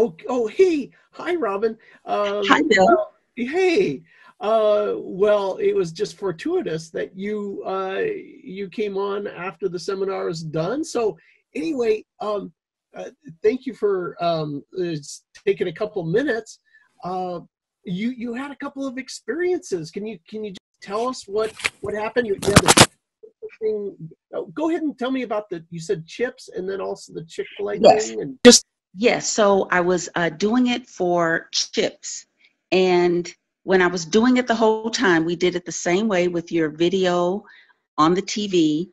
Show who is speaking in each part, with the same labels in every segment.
Speaker 1: Oh, oh, hey, hi, Robin. Um,
Speaker 2: Hi, Bill.
Speaker 1: hey, uh, well, it was just fortuitous that you uh, you came on after the seminar is done. So anyway, um, uh, thank you for um, uh, taking a couple minutes. Uh, you you had a couple of experiences. Can you can you just tell us what what happened? You, you had a. Oh, go ahead and tell me about the. You said chips, and then also the Chick Fil A
Speaker 2: Yes.
Speaker 1: thing, and
Speaker 2: Yes, so I was uh, doing it for chips. And when I was doing it the whole time, we did it the same way with your video on the TV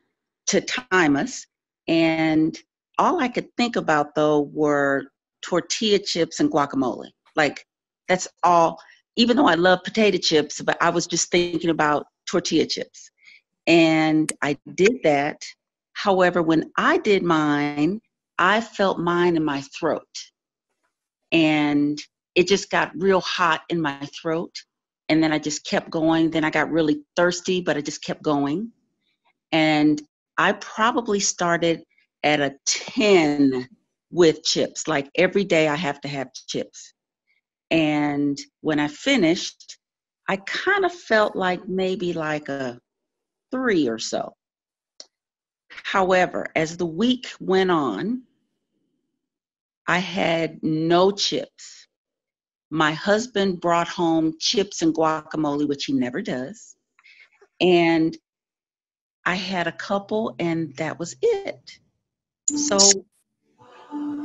Speaker 2: to time us. And all I could think about though were tortilla chips and guacamole. Like, that's all, even though I love potato chips, but I was just thinking about tortilla chips. And I did that. However, when I did mine, I felt mine in my throat. And it just got real hot in my throat. And then I just kept going. Then I got really thirsty, but I just kept going. And I probably started at a 10 with chips. Like every day I have to have chips. And when I finished, I kind of felt like maybe like a three or so. However, as the week went on, I had no chips. My husband brought home chips and guacamole, which he never does. And I had a couple, and that was it. So,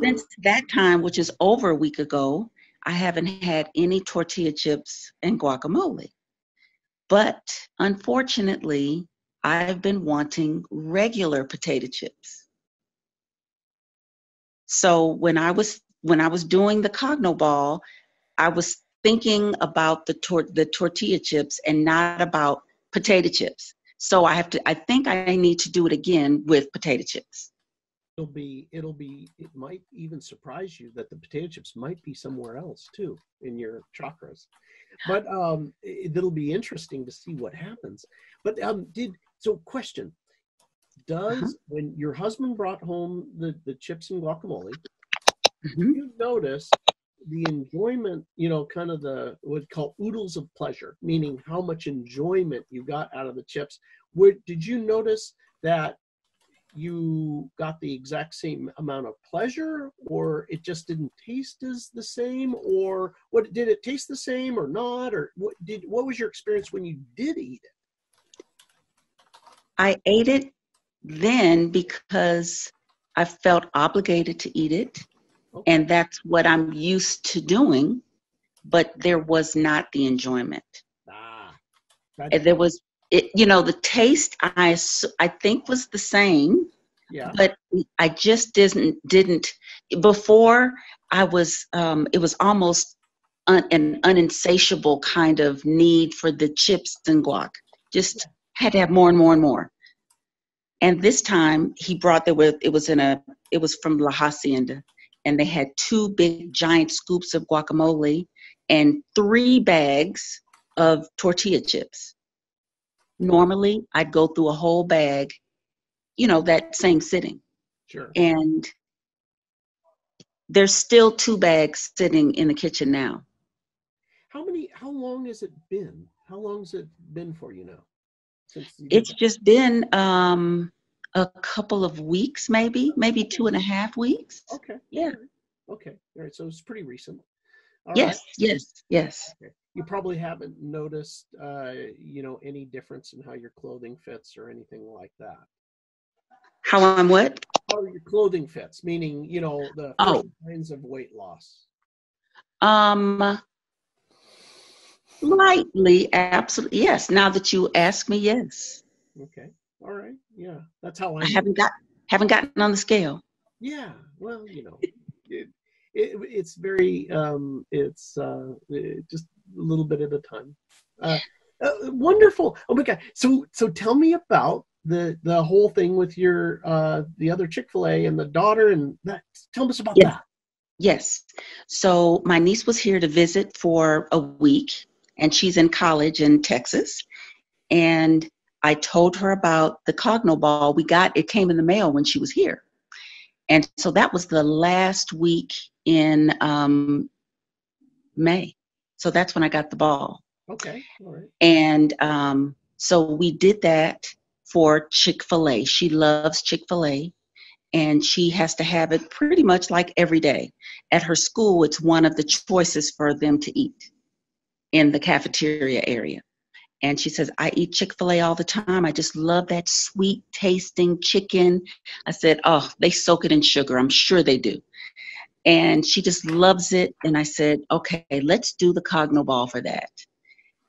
Speaker 2: since that time, which is over a week ago, I haven't had any tortilla chips and guacamole. But unfortunately, I've been wanting regular potato chips. So when I was when I was doing the Cogno ball, I was thinking about the tor- the tortilla chips and not about potato chips. So I have to I think I need to do it again with potato chips.
Speaker 1: it'll be it'll be it might even surprise you that the potato chips might be somewhere else too in your chakras but um it, it'll be interesting to see what happens but um did so question does
Speaker 2: Uh-huh.
Speaker 1: when your husband brought home the the chips and guacamole
Speaker 2: Mhm.
Speaker 1: you notice the enjoyment you know kind of the what call oodles of pleasure meaning how much enjoyment you got out of the chips Where, did you notice that you got the exact same amount of pleasure or it just didn't taste as the same or what did it taste the same or not or what did what was your experience when you did eat it
Speaker 2: I ate it then because I felt obligated to eat it
Speaker 1: Okay.
Speaker 2: and that's what I'm used to doing, but there was not the enjoyment.
Speaker 1: ah
Speaker 2: And There was it, you know, the taste I I think was the same,
Speaker 1: yeah
Speaker 2: but I just didn't didn't before I was um, it was almost un, an uninsatiable kind of need for the chips and guac. Just had to have more and more and more. And this time he brought there with it was in a it was from La Hacienda, and they had two big giant scoops of guacamole and three bags of tortilla chips. Normally I'd go through a whole bag, you know, that same sitting.
Speaker 1: Sure.
Speaker 2: And there's still two bags sitting in the kitchen now.
Speaker 1: how many how long has it been? How long has it been for you now? since you did
Speaker 2: It's just been um, a couple of weeks, maybe, maybe two and a half weeks.
Speaker 1: okay
Speaker 2: Yeah.
Speaker 1: okay all right so it's pretty recent All right.
Speaker 2: Yes, yes, yes.
Speaker 1: you probably haven't noticed uh, you know any difference in how your clothing fits or anything like that
Speaker 2: How I'm what?
Speaker 1: how your clothing fits meaning you know the
Speaker 2: Oh.
Speaker 1: signs of weight loss
Speaker 2: Um, slightly, absolutely. Yes. Now that you ask me, yes.
Speaker 1: okay all right yeah that's how i,
Speaker 2: I haven't got haven't gotten on the scale.
Speaker 1: yeah well you know it, it, it's very um it's uh it- just a little bit at a time uh, uh wonderful oh my god so so tell me about the the whole thing with your uh the other chick-fil-a and the daughter and that tell us about
Speaker 2: Yes.
Speaker 1: that
Speaker 2: Yes. So my niece was here to visit for a week, and she's in college in Texas. And I told her about the Cogno Ball. We got it came in the mail when she was here, And so that was the last week in um, May. So that's when I got the ball.
Speaker 1: Okay. All right.
Speaker 2: And um, so we did that for Chick fil A. She loves Chick fil A and she has to have it pretty much like every day. At her school, it's one of the choices for them to eat in the cafeteria area. And she says, I eat Chick fil A all the time. I just love that sweet tasting chicken. I said, Oh, they soak it in sugar. I'm sure they do. And she just loves it. And I said, Okay, let's do the Cogno Ball for that.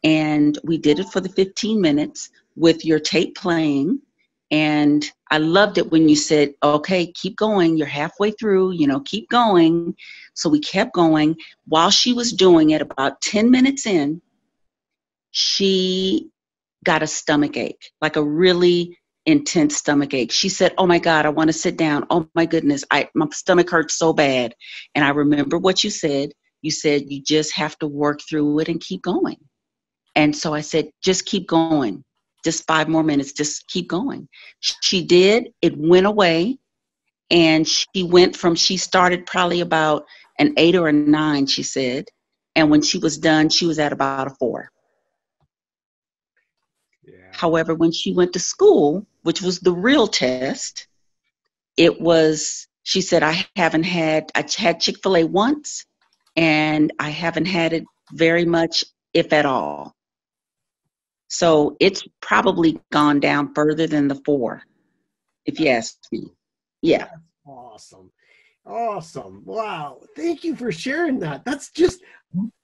Speaker 2: And we did it for the 15 minutes with your tape playing. And I loved it when you said, okay, keep going. You're halfway through, you know, keep going. So we kept going. While she was doing it, about 10 minutes in, she got a stomach ache, like a really intense stomach ache. She said, Oh my God, I want to sit down. Oh my goodness, I, my stomach hurts so bad. And I remember what you said. You said, You just have to work through it and keep going. And so I said, Just keep going just five more minutes, just keep going. She did, it went away, and she went from, she started probably about an eight or a nine, she said. And when she was done, she was at about a four. Yeah. However, when she went to school, which was the real test, it was, she said, I haven't had, I had Chick fil A once, and I haven't had it very much, if at all. So it's probably gone down further than the four, if you ask me. Yeah.
Speaker 1: Awesome. Awesome. Wow. Thank you for sharing that. That's just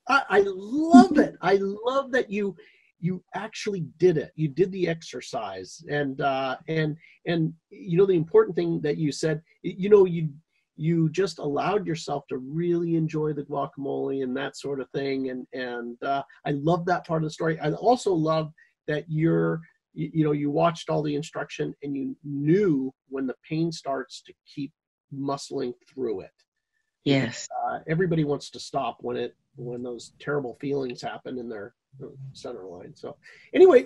Speaker 1: I, I love it. I love that you you actually did it. You did the exercise. And uh and and you know the important thing that you said, you know, you you just allowed yourself to really enjoy the guacamole and that sort of thing. And and uh, i love that part of the story. I also love that you're you, you know you watched all the instruction and you knew when the pain starts to keep muscling through it.
Speaker 2: Yes.
Speaker 1: uh, everybody wants to stop when it when those terrible feelings happen in their center line. So anyway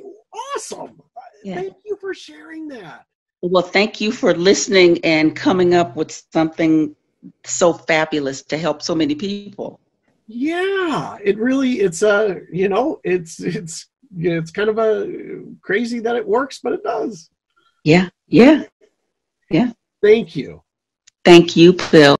Speaker 1: awesome! Yeah. thank you for sharing that
Speaker 2: well, thank you for listening and coming up with something so fabulous to help so many people.
Speaker 1: Yeah, it really it's a you know it's it's it's kind of a crazy that it works, but it does.
Speaker 2: Yeah, yeah, yeah.
Speaker 1: Thank you.
Speaker 2: Thank you, Phil.